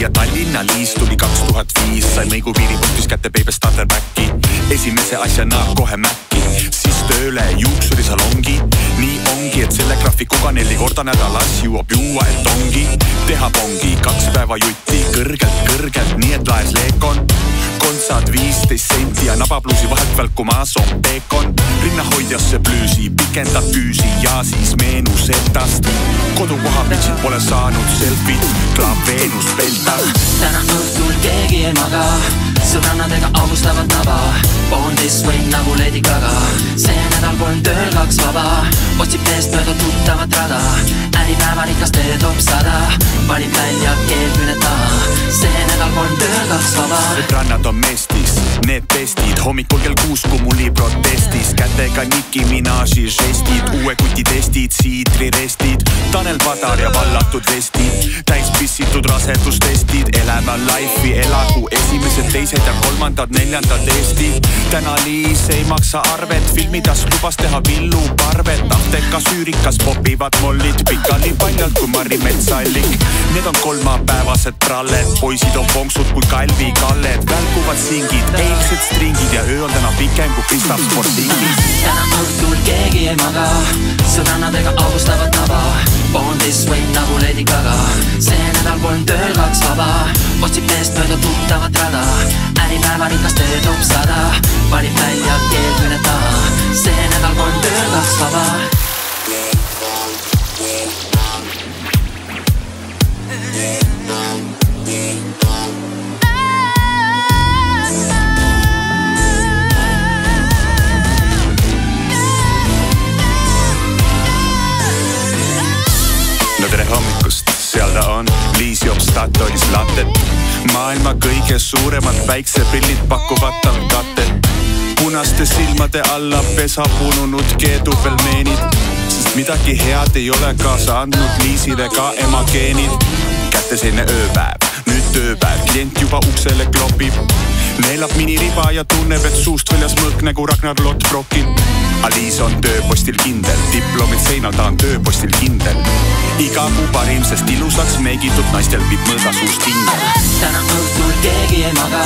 ja Tallinna liis tuli kaks tuhat viis, sai mõigu piiripunktis kätte Baby Starterbacki. esimese asjana kohe Maci, siis tööle juuksurisalongi. nii ongi, et selle graafikuga neli korda nädalas jõuab juua, et ongi teha pongi kaks päeva jutti kõrgelt, kõrgelt, nii et laes leekon kontsad viisteist senti ja nabapluusi vahelt välkumas on peekon. Rinnahoidjasse plüüsi, pikendab küüsi ja siis meenus endast. kodukoha pitsid pole saanud selfit, klaab Veenus peltas. täna õhtul keegi ei maga, sõbrannadega austavad naba. Born this way nagu Lady Gaga, see nädal kolm tööl, kaks vaba. otsib teest mööda tuttavat rada, äripäeva rikaste top sada. valib välja keelküüned taha, see nädal kolm tööl, kaks vaba. sõbrannad on mestis, need testid. Hommikul kell kuus Kumuli protestis, kätega Nicki Minazi žestid, uue kuti testid, siidrirestid, Tanel Padar ja vallatud vestid, täis pissitud rasedustestid, elame life'i, elagu esimesed, teised ja kolmandad, neljandad Eestid. täna Liis ei maksa arvet, filmitas lubas teha villuparvet, apteeka süürikas popivad mollid. Pikali paljalt kui Marri Metsallik. Need on kolmapäevased pralled, poisid on ponksud kui Kalvi Kalled, välguvad singid, eilsed stringid ja öö on täna pikem kui Kristaps Porzingis. täna õhtul keegi ei maga, sõbrannadega austavad naba. Born this way nagu Lady Gaga, see nädal kolm tööl, kaks vaba. otsib teest mööda tuttavat rada, äripäeva rikaste top sada. valib välja keelküüned hommikust, seal ta on, Liis joob Statoilis latet. maailma kõige suuremad päikseprillid pakuvad tal katet. punaste silmade alla pesa pununud keedupelmeenid, sest midagi head ei ole kaasa andnud Liisile ka ema geenid. kätte selline ööpäev, nüüd tööpäev, klient juba uksele klopib. neelab miniriba ja tunneb, et suust väljas mõõk nagu Ragnar Lotbrokil. Aliis on tööpostil kindel, diplomid seinal, ta on tööpostil kindel iga kuu parim, sest ilusaks meigitud naistel viib mõõga suust kinni. täna õhtul keegi ei maga,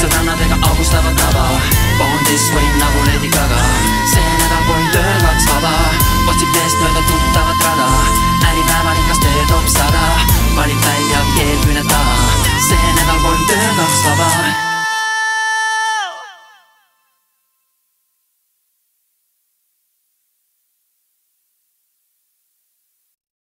sõbrannadega augustavad tava. Born this way nagu Lady Gaga, see nädal pool tööl oleks vaba. otsib teest mööda tuttavat rada, äripäeval igas tee toob sada. valib välja keelküüned taha, see nädal pool tööl oleks vaba